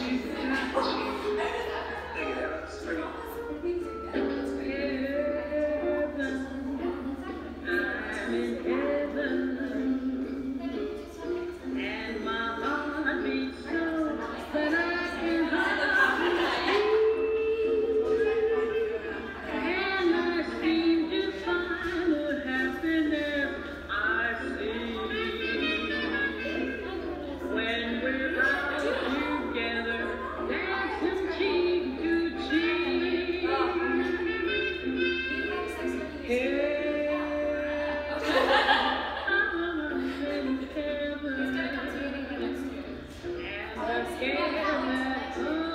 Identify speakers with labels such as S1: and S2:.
S1: Jesus.
S2: He's gonna come to you next. I'm scared.